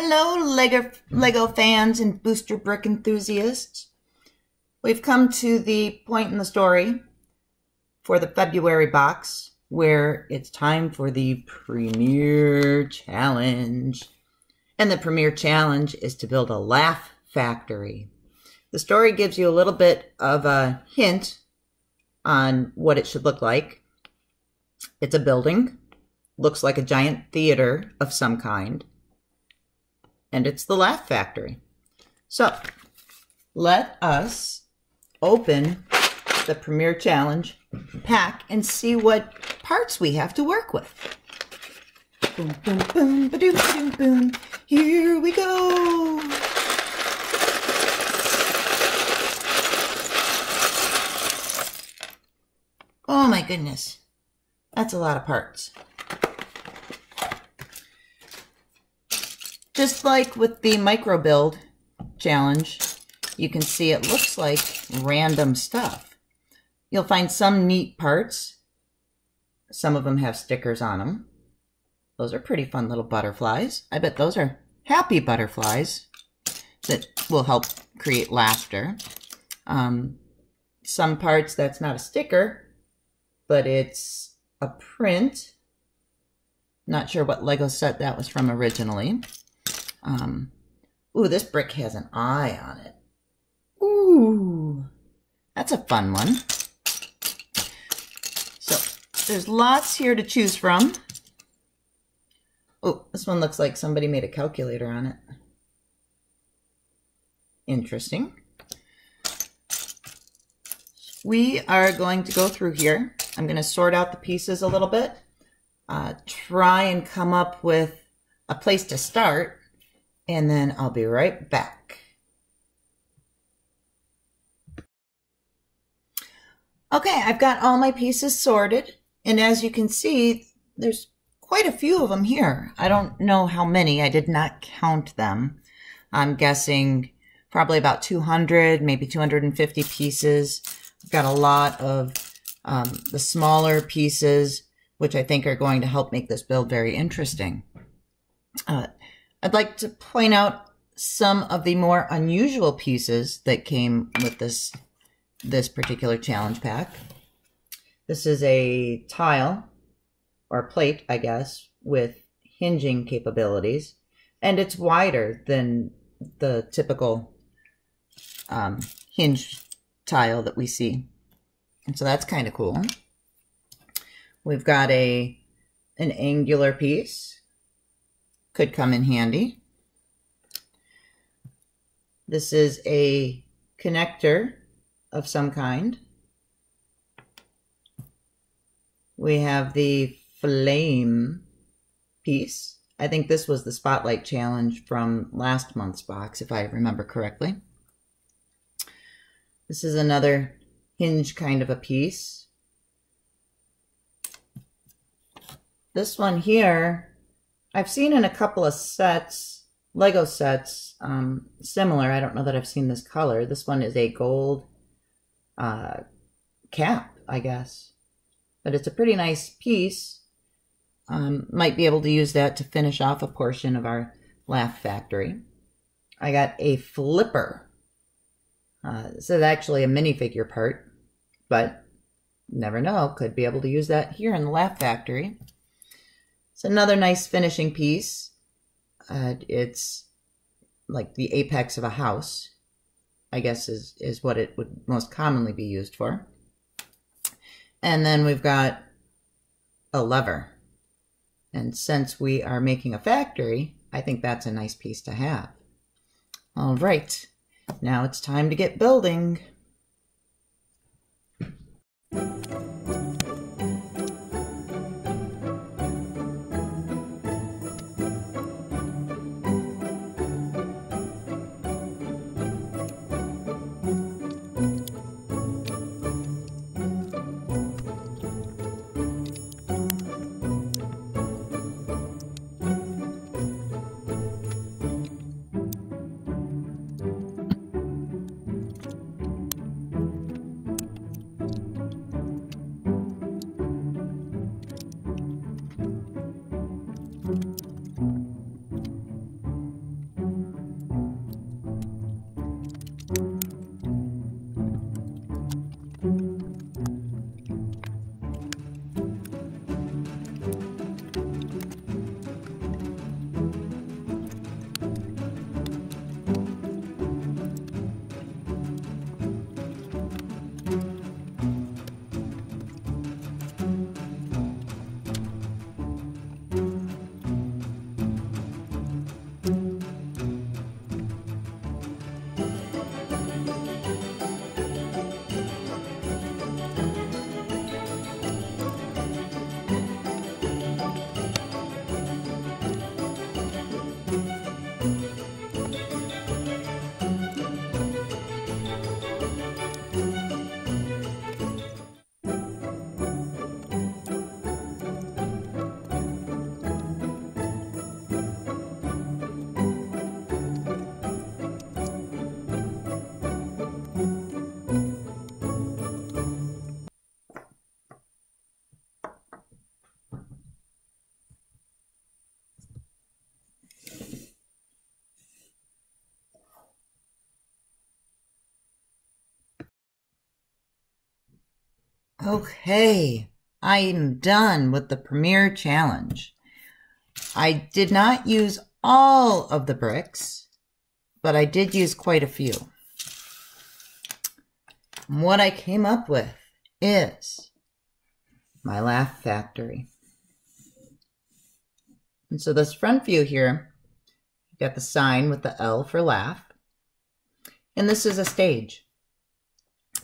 Hello, Lego, Lego fans and booster brick enthusiasts. We've come to the point in the story for the February box where it's time for the Premier Challenge. And the Premier Challenge is to build a laugh factory. The story gives you a little bit of a hint on what it should look like. It's a building, looks like a giant theater of some kind and it's the Laugh Factory. So let us open the Premier Challenge pack and see what parts we have to work with. Boom, boom, boom, ba-doom, boom, boom. Here we go. Oh my goodness. That's a lot of parts. Just like with the micro build challenge, you can see it looks like random stuff. You'll find some neat parts. Some of them have stickers on them. Those are pretty fun little butterflies. I bet those are happy butterflies that will help create laughter. Um, some parts that's not a sticker, but it's a print. Not sure what Lego set that was from originally. Um, ooh, this brick has an eye on it. Ooh, that's a fun one. So there's lots here to choose from. Oh, this one looks like somebody made a calculator on it. Interesting. We are going to go through here. I'm going to sort out the pieces a little bit. Uh, try and come up with a place to start and then I'll be right back. Okay, I've got all my pieces sorted, and as you can see, there's quite a few of them here. I don't know how many. I did not count them. I'm guessing probably about 200, maybe 250 pieces. I've got a lot of um, the smaller pieces, which I think are going to help make this build very interesting. Uh, I'd like to point out some of the more unusual pieces that came with this, this particular challenge pack. This is a tile, or plate, I guess, with hinging capabilities. And it's wider than the typical um, hinge tile that we see. And so that's kind of cool. We've got a an angular piece could come in handy. This is a connector of some kind. We have the flame piece. I think this was the Spotlight Challenge from last month's box, if I remember correctly. This is another hinge kind of a piece. This one here I've seen in a couple of sets, Lego sets, um, similar. I don't know that I've seen this color. This one is a gold uh, cap, I guess. But it's a pretty nice piece. Um, might be able to use that to finish off a portion of our Laugh Factory. I got a flipper. Uh, this is actually a minifigure part, but never know. Could be able to use that here in the Laugh Factory. It's another nice finishing piece. Uh, it's like the apex of a house, I guess is, is what it would most commonly be used for. And then we've got a lever. And since we are making a factory, I think that's a nice piece to have. All right, now it's time to get building. Okay, I am done with the Premier Challenge. I did not use all of the bricks, but I did use quite a few. what I came up with is my Laugh Factory. And so this front view here, you got the sign with the L for laugh. And this is a stage.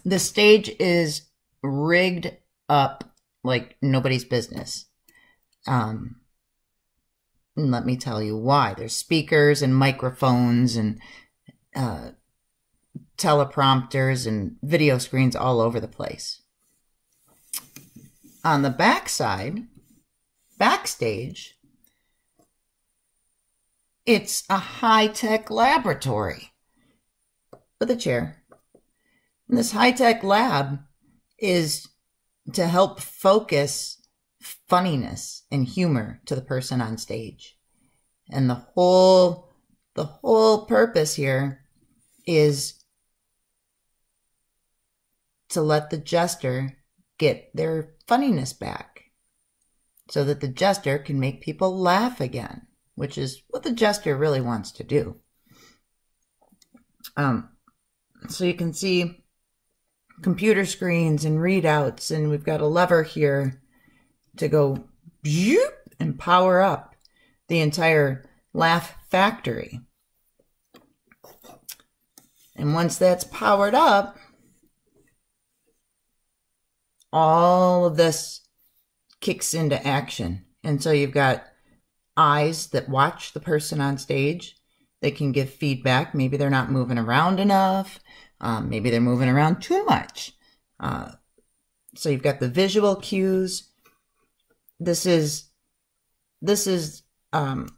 The stage is rigged up like nobody's business. Um, and let me tell you why. There's speakers and microphones and uh, teleprompters and video screens all over the place. On the backside, backstage, it's a high tech laboratory with a chair. And this high tech lab is to help focus funniness and humor to the person on stage. And the whole the whole purpose here is to let the jester get their funniness back so that the jester can make people laugh again, which is what the jester really wants to do. Um, so you can see computer screens and readouts, and we've got a lever here to go and power up the entire laugh factory. And once that's powered up, all of this kicks into action. And so you've got eyes that watch the person on stage. They can give feedback. Maybe they're not moving around enough. Um, maybe they're moving around too much. Uh, so you've got the visual cues. This is this is um,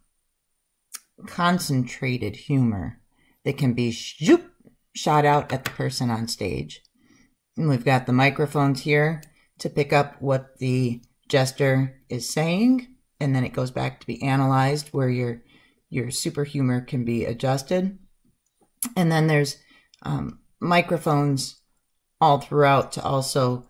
concentrated humor that can be shoop, shot out at the person on stage. And we've got the microphones here to pick up what the jester is saying, and then it goes back to be analyzed where your your super humor can be adjusted. And then there's um, microphones all throughout to also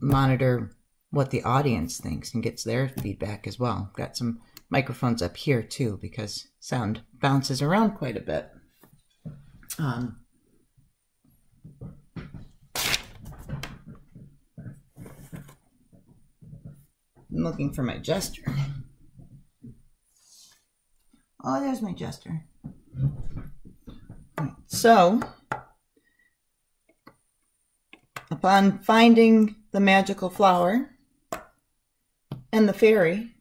monitor what the audience thinks and gets their feedback as well. Got some microphones up here too because sound bounces around quite a bit. Um, I'm looking for my jester. Oh, there's my jester. So, upon finding the magical flower and the fairy,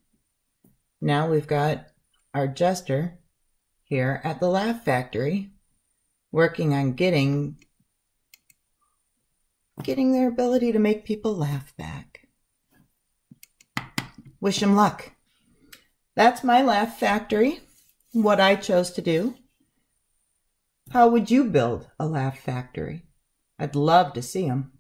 now we've got our jester here at the Laugh Factory working on getting getting their ability to make people laugh back. Wish them luck. That's my Laugh Factory, what I chose to do. How would you build a Laugh Factory? I'd love to see them.